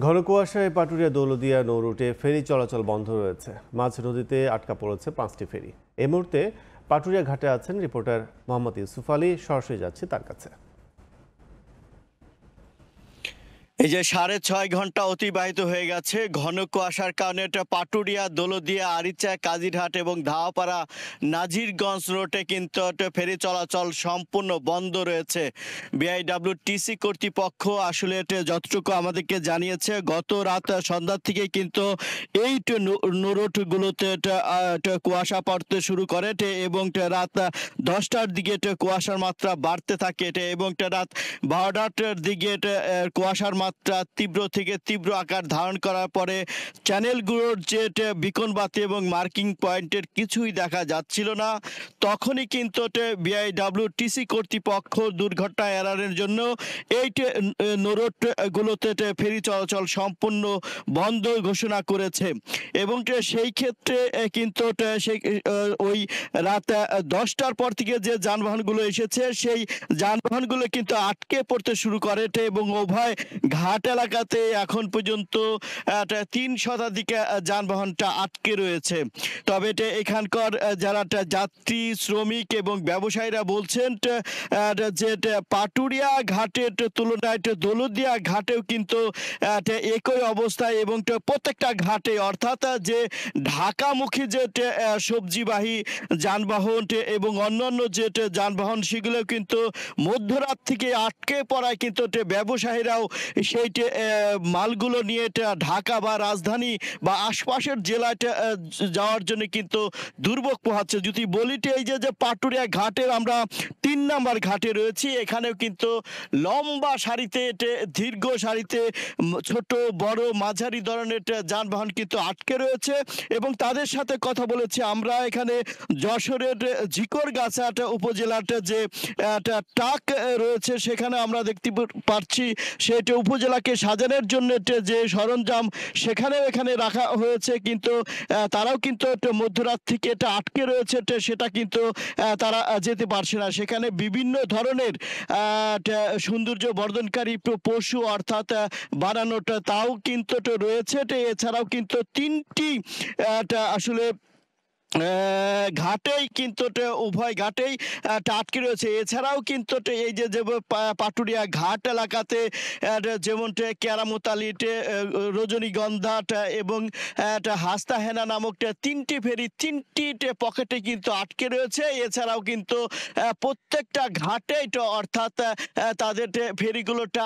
ঘন কুয়াশায় পাটুরিয়া দৌলদিয়া নৌরুটে ফেরি চলাচল বন্ধ রয়েছে। মাঝ নদীতে আটকা পড়েছে পাঁচটি ফেরি। এ মুহূর্তে পাটুরিয়া ঘাটে আছেন রিপোর্টার মোহাম্মদ ইউসুফ আলী। সরাসরি যাচ্ছে তার কাছে। এই যে সাড়ে ছয় ঘণ্টা অতিবাহিত হয়ে গেছে, ঘন কুয়াশার কারণে এটা পাটুরিয়া, দোলদিয়া, আরিচা, কাজিরহাট এবং ধাওয়াপাড়া, নাজিরগঞ্জ রোডে কিন্তু ফেরি চলাচল সম্পূর্ণ বন্ধ রয়েছে। বিআইডব্লিউটিসি কর্তৃপক্ষ আসলে এটা যতটুকু আমাদেরকে জানিয়েছে, গত রাত সন্ধ্যার থেকে কিন্তু এই এটা কুয়াশা পড়তে শুরু করে এবং রাত দশটার দিকে কুয়াশার মাত্রা বাড়তে থাকে এবং রাত বারোটার দিকে কুয়াশার মাত্রা তীব্র থেকে তীব্র আকার ধারণ করার পরে চ্যানেলগুলোর যে এটা বিকন বাতি এবং মার্কিং পয়েন্টের কিছুই দেখা যাচ্ছিল না। তখনই কিন্তু বিআইডব্লিউটিসি কর্তৃপক্ষ দুর্ঘটনা এড়ানোর জন্য এই নোরট গুলোতে তে ফেরি চলাচল সম্পূর্ণ বন্ধ ঘোষণা করেছে। এবং সেই ক্ষেত্রে কিন্তু ওই রাত দশটার পর থেকে যে যানবাহনগুলো এসেছে, সেই যানবাহনগুলো কিন্তু আটকে পড়তে শুরু করে এবং উভয় ঘাট এলাকাতে এখন পর্যন্ত তিন শতাধিক যানবাহনটা আটকে রয়েছে। তবে তে এখানকার যারা যাত্রী, শ্রমিক এবং ব্যবসায়ীরা বলছেন যে পাটুরিয়া ঘাটের তুলনায় তে দৌলতদিয়া ঘাটেও কিন্তু একই অবস্থায় এবং প্রত্যেকটা ঘাটে, অর্থাৎ যে ঢাকামুখী যে সবজিবাহী যানবাহন এবং অন্যান্য যে যানবাহন, সেগুলো কিন্তু মধ্যরাত থেকে আটকে পড়ায় কিন্তু ব্যবসায়ীরাও সেই মালগুলো নিয়ে ঢাকা বা রাজধানী বা আশপাশের জেলায় যাওয়ার জন্য কিন্তু দুর্ভোগ পোহাচ্ছে। যদি বলি তে এই যে যে পাটুরিয়া ঘাটের আমরা তিন নাম্বার ঘাটে রয়েছি, এখানেও কিন্তু লম্বা সারিতে দীর্ঘ সারিতে ছোট, বড়, মাঝারি ধরনের যানবাহন কিন্তু আটকে রয়েছে এবং তাদের সাথে কথা বলেছি আমরা এখানে যশোরের ঝিকর গাছাট উপজেলার যে একটা টাক রয়েছে সেখানে আমরা দেখতে পাচ্ছি সেটা উপজেলাকে সাজানোর জন্য যে সরঞ্জাম সেখানেও এখানে রাখা হয়েছে, কিন্তু তারাও কিন্তু মধ্যরাত থেকে এটা আটকে রয়েছে সেটা কিন্তু তারা যেতে পারছে না। সেখানে বিভিন্ন ধরনের সৌন্দর্য বর্ধনকারী পশু অর্থাৎ বানানোটা তাও কিন্তু রয়েছে এছাড়াও কিন্তু তিনটি আসলে ঘাটেই কিন্তু উভয় ঘাটেই আটকে রয়েছে। এছাড়াও কিন্তু এই যে পাটুরিয়া ঘাট এলাকাতে যেমন টে কেরামতালি টে, আহ, রজনীগন্ধা এবং আহ, এটা হাস্তা হেনা নামক তিনটি ফেরি তিনটি পকেটে কিন্তু আটকে রয়েছে। এছাড়াও কিন্তু প্রত্যেকটা ঘাটে অর্থাৎ তাদের ফেরিগুলোটা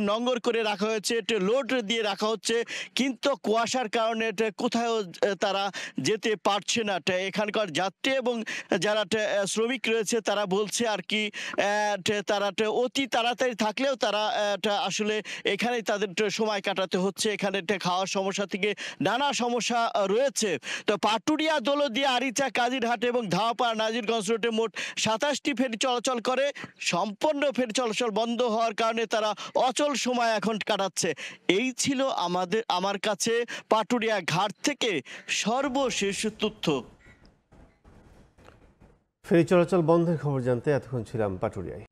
নঙ্গর করে রাখা হয়েছে লোড দিয়ে রাখা হচ্ছে। কিন্তু কুয়াশার কারণে কোথাও তারা যেতে পারছে না। এখানকার যাত্রী এবং যারা শ্রমিক রয়েছে, তারা বলছে আর কি তারা অতি তাড়াতাড়ি থাকলেও তারা আসলে এখানেই তাদের সময় কাটাতে হচ্ছে। এখানে খাওয়ার সমস্যা থেকে নানা সমস্যা রয়েছে। তো পাটুরিয়া দৌলদিয়া আরিচা, কাজিরহাট এবং ধাওয়াপাড়া নাজিরগঞ্জ রোডে মোট সাতাশটি ফেরি চলাচল করে। সম্পূর্ণ ফেরি চলাচল বন্ধ হওয়ার কারণে তারা অচল সময় এখন কাটাচ্ছে। এই ছিল আমাদের, আমার কাছে পাটুরিয়া ঘাট থেকে সর্বশেষ চতুর্থ ফেরি চলাচল বন্ধের খবর জানতে এতক্ষণ ছিলাম পাটুরিয়ায়।